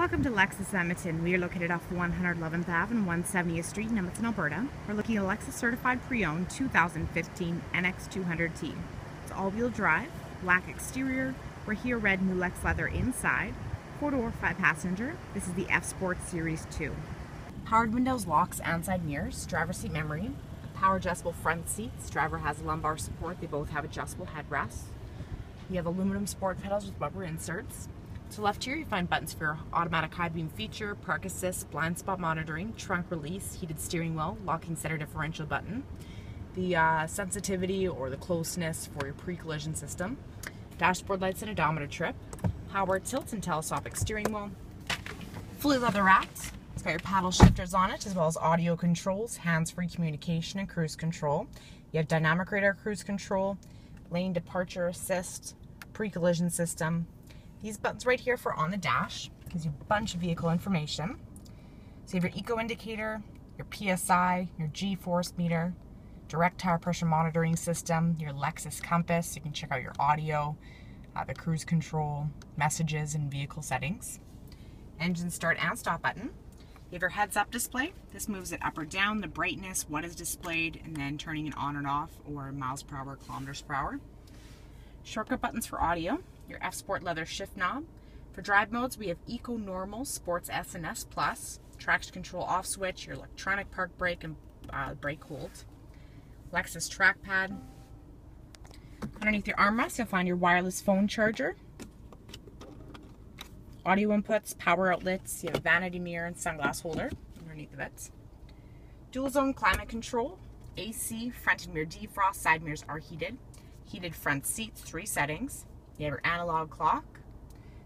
Welcome to Lexus Edmonton. We are located off 111th Ave and 170th Street in Edmonton, Alberta. We're looking at a Lexus certified pre-owned 2015 NX200T. It's all-wheel drive, black exterior, we're here red NuLuxe leather inside, four-door, five-passenger. This is the F Sport Series 2. Powered windows, locks, and side mirrors, driver seat memory, power adjustable front seats. Driver has lumbar support. They both have adjustable headrests. You have aluminum sport pedals with rubber inserts. To left here, you find buttons for automatic high beam feature, park assist, blind spot monitoring, trunk release, heated steering wheel, locking center differential button, the uh, sensitivity or the closeness for your pre-collision system, dashboard lights and odometer trip, power tilt and telescopic steering wheel, fully leather wrapped. It's got your paddle shifters on it, as well as audio controls, hands-free communication and cruise control. You have dynamic radar cruise control, lane departure assist, pre-collision system, these buttons right here for on the dash gives you a bunch of vehicle information. So you have your eco indicator, your PSI, your G-force meter, direct tire pressure monitoring system, your Lexus compass. You can check out your audio, uh, the cruise control, messages, and vehicle settings. Engine start and stop button. You have your heads up display. This moves it up or down, the brightness, what is displayed, and then turning it on and off or miles per hour, kilometers per hour. Shortcut buttons for audio your F Sport leather shift knob. For drive modes, we have Eco Normal, Sports S and S Plus, traction control off switch, your electronic park brake and uh, brake hold, Lexus trackpad. Underneath your armrest, you'll find your wireless phone charger, audio inputs, power outlets, you have vanity mirror and sunglass holder underneath the it. Dual zone climate control, AC, front and rear defrost, side mirrors are heated, heated front seats, three settings, you have your analog clock.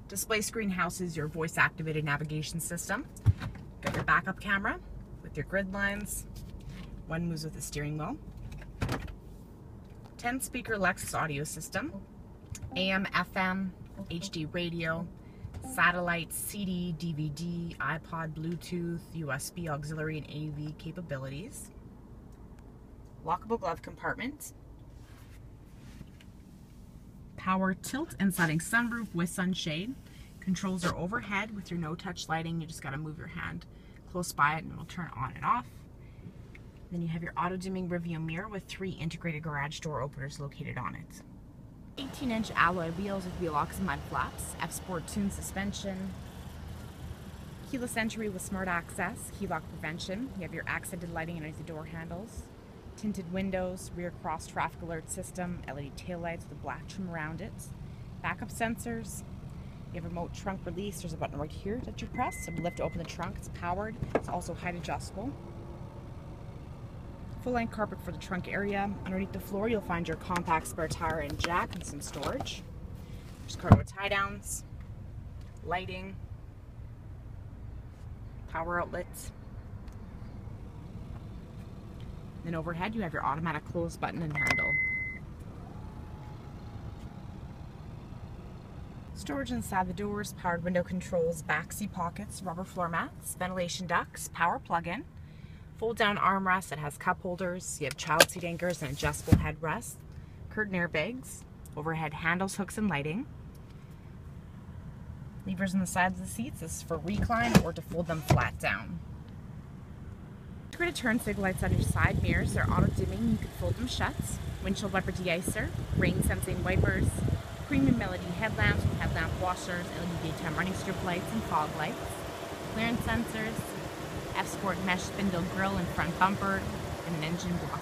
Display screen houses your voice activated navigation system. Got your backup camera with your grid lines. One moves with the steering wheel. 10 speaker Lexus audio system. AM, FM, HD radio, satellite, CD, DVD, iPod, Bluetooth, USB auxiliary, and AV capabilities. Lockable glove compartment, power tilt and sliding sunroof with sunshade. Controls are overhead with your no-touch lighting. You just got to move your hand close by it and it'll turn on and off. Then you have your auto-dimming rearview mirror with three integrated garage door openers located on it. 18-inch alloy wheels with and mud flaps, F-Sport tuned suspension, keyless entry with smart access, key lock prevention. You have your accented lighting underneath the door handles, tinted windows, rear cross traffic alert system, LED taillights with a black trim around it, backup sensors. You have remote trunk release. There's a button right here that you press. It'll lift to open the trunk. It's powered. It's also height adjustable. Full length carpet for the trunk area. Underneath the floor, you'll find your compact spare tire and jack and some storage. There's cargo tie downs, lighting, power outlets, then overhead you have your automatic close button and handle. Storage inside the doors, powered window controls, back seat pockets, rubber floor mats, ventilation ducts, power plug-in, fold down armrest that has cup holders, you have child seat anchors and adjustable headrest, curtain airbags, overhead handles, hooks, and lighting. Levers on the sides of the seats this is for recline or to fold them flat down. Integrated turn signal lights on your side mirrors. They're auto dimming. You can fold them shut. Windshield wiper deicer, rain sensing wipers, premium melody headlamps headlamp washers, LED daytime running strip lights and fog lights, clearance sensors, F Sport mesh spindle grille and front bumper, and an engine block